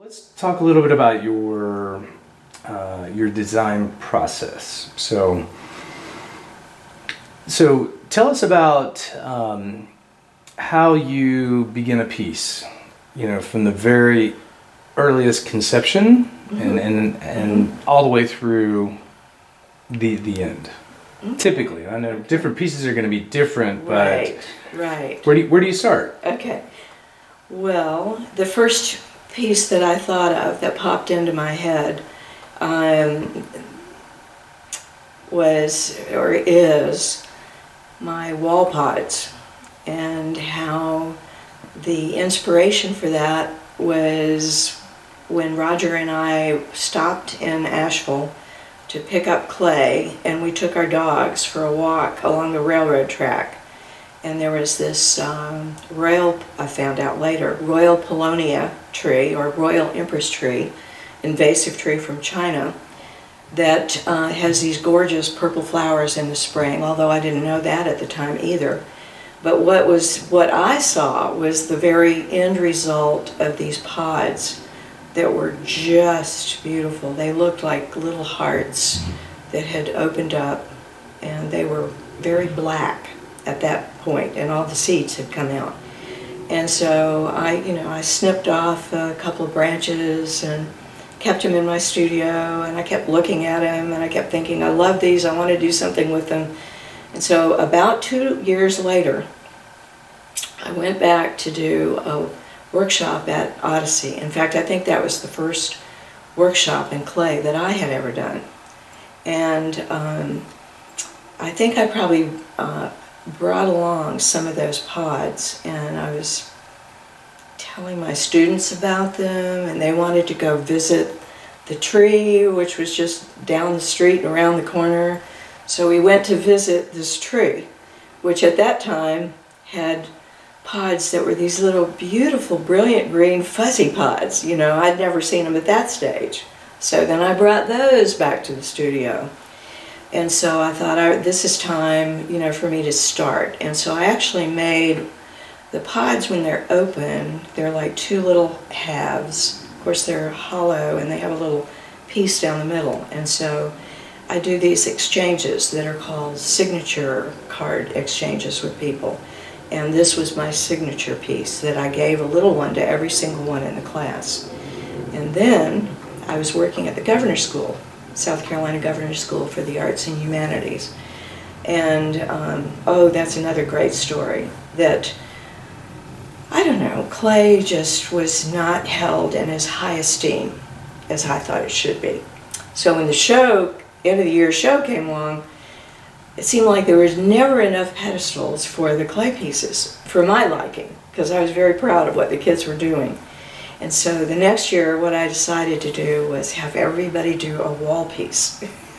Let's talk a little bit about your uh, your design process. So, so tell us about um, how you begin a piece. You know, from the very earliest conception mm-hmm. and and and mm-hmm. all the way through the the end. Mm-hmm. Typically, I know different pieces are going to be different, but right, right. Where do you, where do you start? Okay. Well, the first piece that I thought of that popped into my head um, was or is my wall pods and how the inspiration for that was when Roger and I stopped in Asheville to pick up clay and we took our dogs for a walk along the railroad track and there was this um, royal, I found out later, royal paulownia tree or royal empress tree, invasive tree from China that uh, has these gorgeous purple flowers in the spring, although I didn't know that at the time either. But what was what I saw was the very end result of these pods that were just beautiful. They looked like little hearts that had opened up and they were very black at that point and all the seeds had come out. And so I, you know, I snipped off a couple of branches and kept them in my studio and I kept looking at them and I kept thinking, I love these, I want to do something with them. And so about two years later, I went back to do a workshop at Odyssey. In fact, I think that was the first workshop in clay that I had ever done. And um, I think I probably uh, brought along some of those pods and I was telling my students about them and they wanted to go visit the tree which was just down the street and around the corner. So we went to visit this tree which at that time had pods that were these little beautiful brilliant green fuzzy pods you know I'd never seen them at that stage. So then I brought those back to the studio and so I thought, I, this is time, you know, for me to start. And so I actually made the pods when they're open, they're like two little halves. Of course, they're hollow and they have a little piece down the middle. And so I do these exchanges that are called signature card exchanges with people. And this was my signature piece that I gave a little one to every single one in the class. And then I was working at the governor's school South Carolina Governor's School for the Arts and Humanities. And, um, oh, that's another great story that, I don't know, clay just was not held in as high esteem as I thought it should be. So when the show, end of the year show came along, it seemed like there was never enough pedestals for the clay pieces, for my liking, because I was very proud of what the kids were doing. And so the next year, what I decided to do was have everybody do a wall piece.